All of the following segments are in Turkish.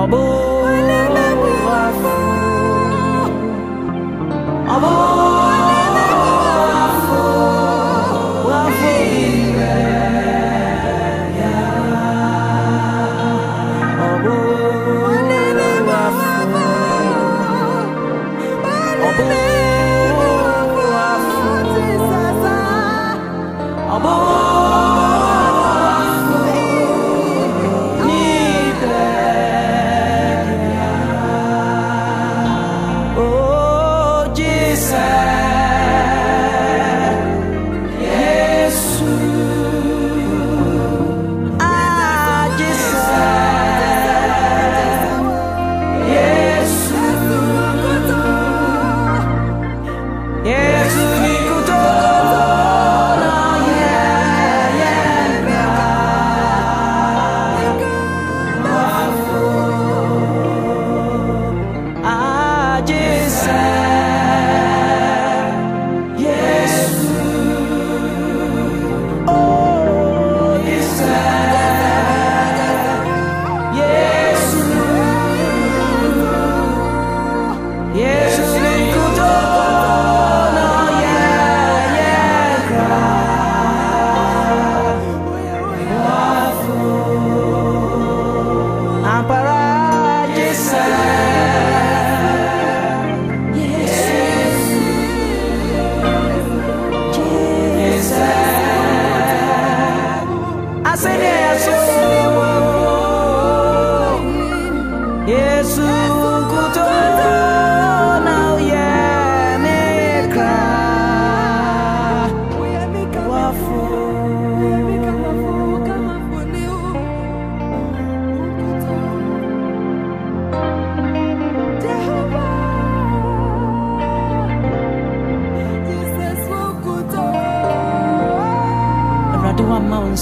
Oh,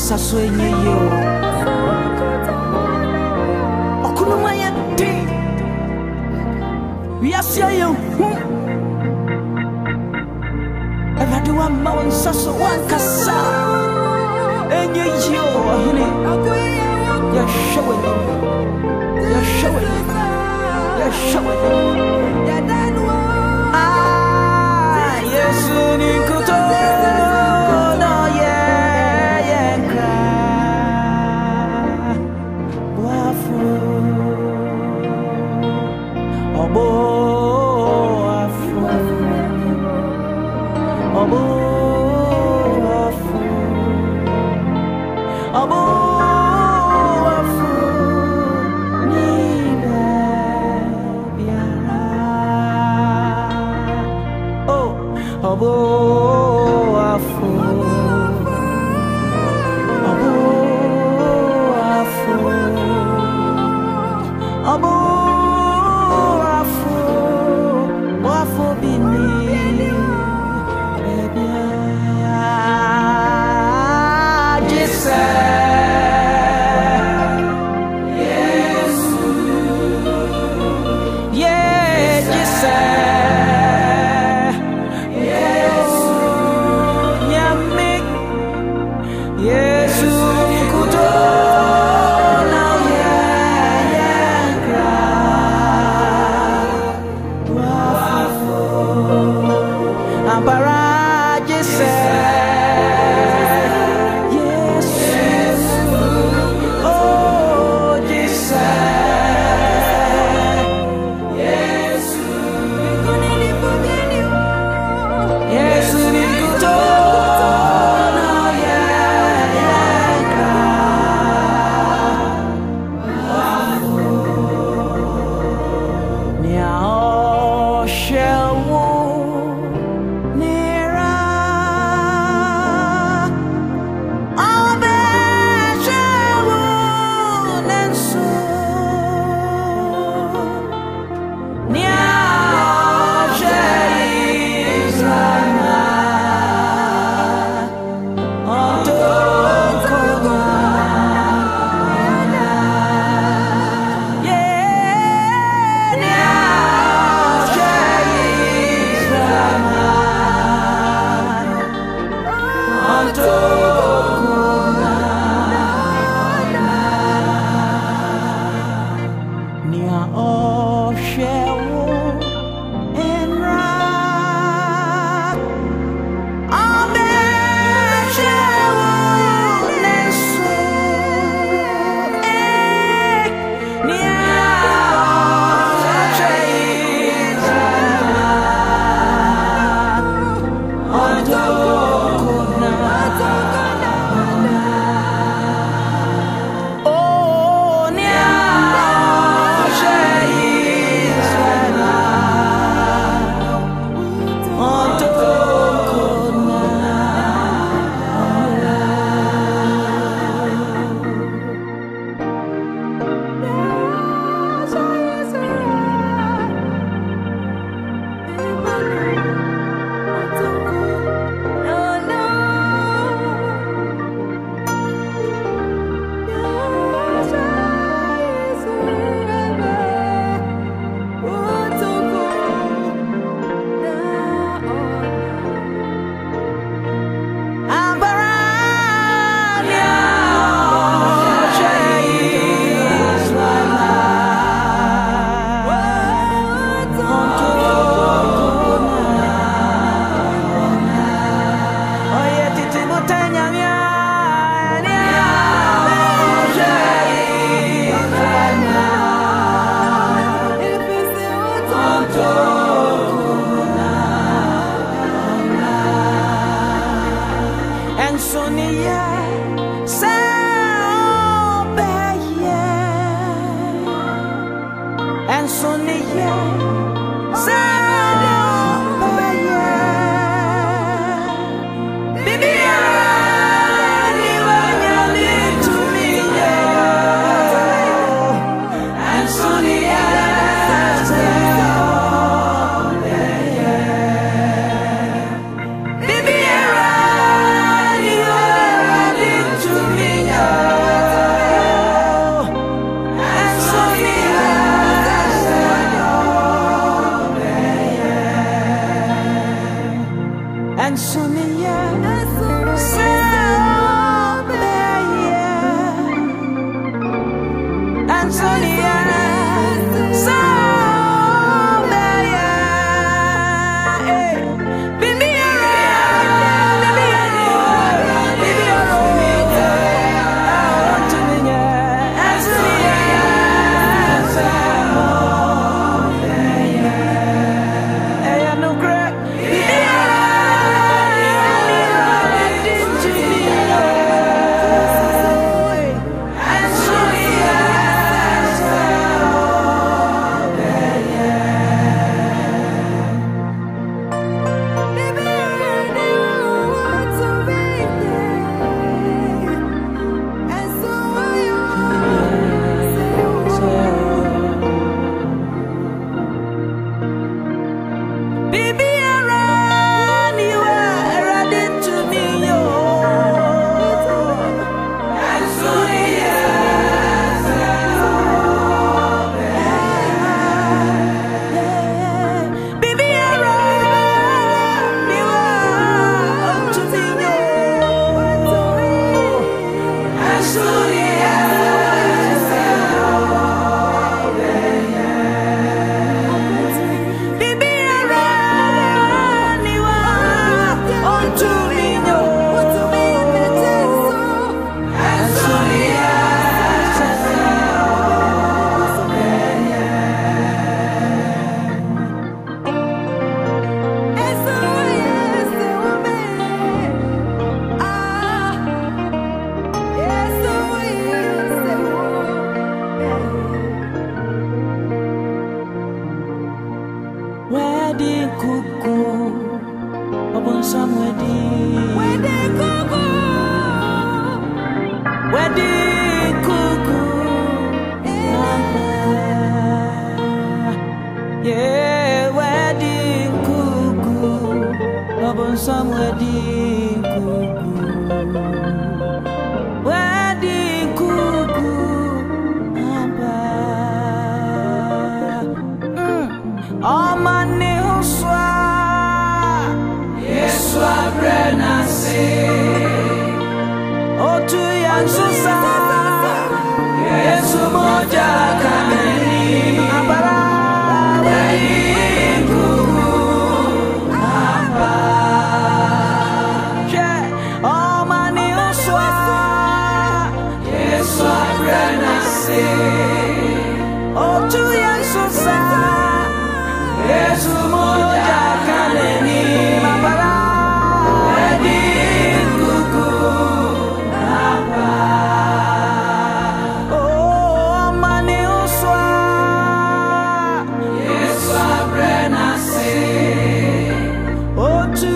cosa sueño yo. Sarah, Jesus. son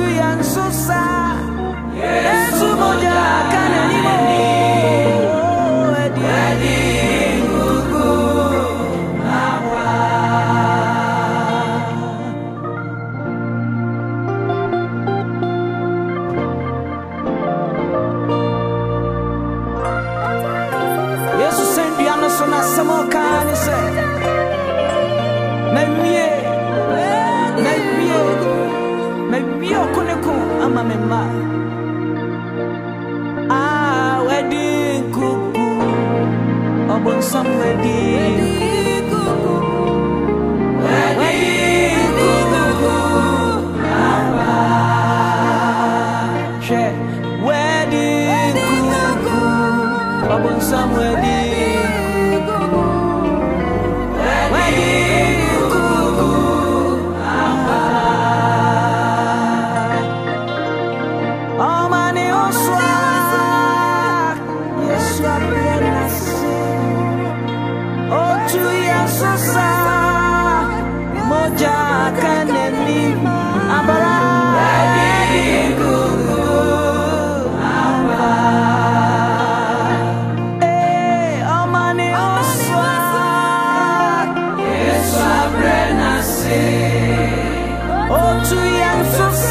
yang susah Llámame my. So.